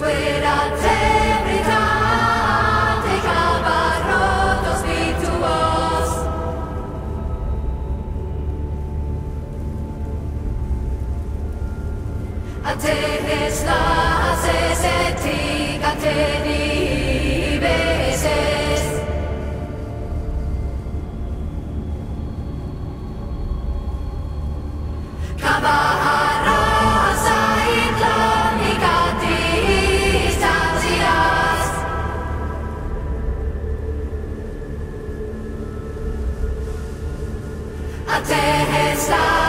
Querat every god, te caparrotos vituos. Adestis et te dicate. up.